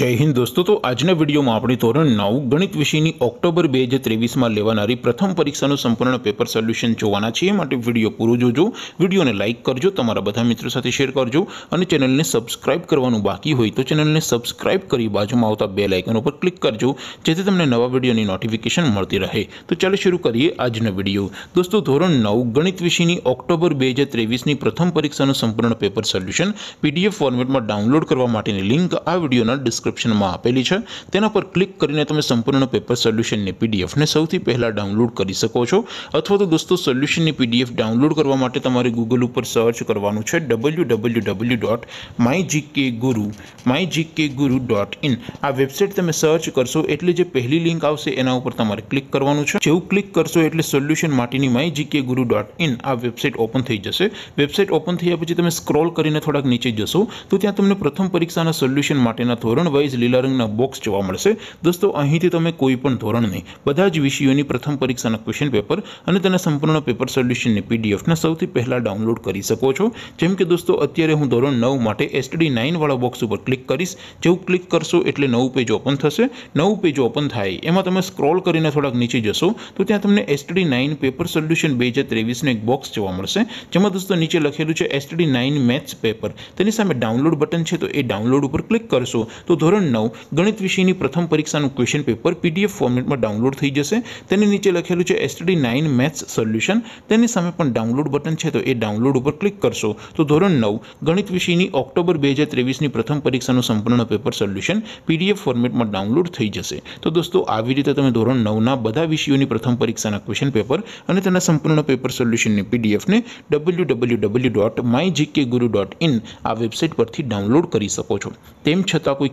જય હિન્દ દોસ્તો. તો આજના વિડીયોમાં આપણે ધોરણ નવ ગણિત વિષયની ઓક્ટોબર બે હજાર ત્રેવીસમાં લેવાનારી પ્રથમ પરીક્ષાનું સંપૂર્ણ પેપર સોલ્યુશન જોવાના છીએ. માટે વીડિયો પૂરો જોજો. વિડીયોને લાઇક કરજો, તમારા બધા મિત્રો સાથે શેર કરજો અને ચેનલને સબસ્ક્રાઇબ કરવાનું બાકી હોય તો ચેનલને સબસ્ક્રાઇબ કરી બાજુમાં આવતા બે લાઇકન ઉપર ક્લિક કરજો, જેથી તમને નવા વિડીયોની નોટિફિકેશન મળતી રહે. તો ચાલો શરૂ કરીએ આજનો વીડિયો. દોસ્તો, ધોરણ નવ ગણિત વિષયની ઓક્ટોબર બે હજાર ત્રેવીસની પ્રથમ પરીક્ષાનું સંપૂર્ણ પેપર સોલ્યુશન પીડીએફ ફોર્મેટમાં ડાઉનલોડ કરવા માટેની લિંક આ વિડીયોના ડિસ્ક્રિપ્શનમાં આપેલી છે. તેના પર ક્લિક કરીને તમે સંપૂર્ણ પેપર સોલ્યુશનની પીડીએફને સૌથી પહેલાં ડાઉનલોડ કરી શકો છો. અથવા તો દોસ્તો સોલ્યુશનની પીડીએફ ડાઉનલોડ કરવા માટે તમારે ગૂગલ ઉપર સર્ચ કરવાનું છે W W W dot my GK guru my GK guru dot in આ વેબસાઇટ તમે સર્ચ કરશો એટલે જે પહેલી લિંક આવશે એના ઉપર તમારે ક્લિક કરવાનું છે. જેવું ક્લિક કરશો એટલે સોલ્યુશન માટેની my GK guru dot in આ વેબસાઇટ ઓપન થઈ જશે. વેબસાઇટ ઓપન થયા પછી તમે સ્ક્રોલ કરીને થોડાક નીચે જશો, તો ત્યાં તમને પ્રથમ પરીક્ષાના સોલ્યુશન માટેના ધોરણ વાઇઝ લીલા રંગના બોક્સ જોવા મળશે. દોસ્તો, અહીંથી તમે કોઈ પણ ધોરણની બધા જ વિષયોની પ્રથમ પરીક્ષાના ક્વેશ્ચન પેપર અને તેના સંપૂર્ણ પેપર સોલ્યુશનની પીડીએફને સૌથી પહેલાં ડાઉનલોડ કરી શકો છો. જેમ કે દોસ્તો, અત્યારે હું ધોરણ નવ માટે એસટીડી નાઇનવાળા બોક્સ ઉપર ક્લિક કરીશ. જેવું ક્લિક કરશો એટલે નવું પેજ ઓપન થશે. નવું પેજ ઓપન થાય. એમાં તમે સ્ક્રોલ કરીને થોડાક નીચે જશો, તો ત્યાં તમને એસટીડી નાઇન પેપર સોલ્યુશન બે હજાર ત્રેવીસનું એક બોક્સ જોવા મળશે. જેમાં દોસ્તો નીચે લખેલું છે એસટીડી નાઇન મેથ્સ પેપર તેની સામે ડાઉનલોડ બટન છે, તો એ ડાઉનલોડ ઉપર ક્લિક કરશો. તો ધોરણ નવ, ગણિત વિષયની પ્રથમ પરીક્ષાનું ક્વેશ્ચન પેપર પીડીએફ ફોર્મેટમાં ડાઉનલોડ થઈ જશે. તેની નીચે લખેલું છે એસટીડી નાઇન મેથ્સ સોલ્યુશન તેની સામે પણ ડાઉનલોડ બટન છે, તો એ ડાઉનલોડ ઉપર ક્લિક કરશો. તો ધોરણ નવ, ગણિત વિષયની ઓક્ટોબર બે હજાર ત્રેવીસની પ્રથમ પરીક્ષાનું સંપૂર્ણ પેપર સોલ્યુશન પીડીએફ ફોર્મેટમાં ડાઉનલોડ થઈ જશે. તો દોસ્તો, આવી રીતે તમે ધોરણ નવના બધા વિષયોની પ્રથમ પરીક્ષાના ક્વેશ્ચન પેપર અને તેના સંપૂર્ણ પેપર સોલ્યુશનની પીડીએફને W W W dot my GK guru dot in આ વેબસાઇટ પરથી ડાઉનલોડ કરી શકો છો. તેમ છતાં કોઈ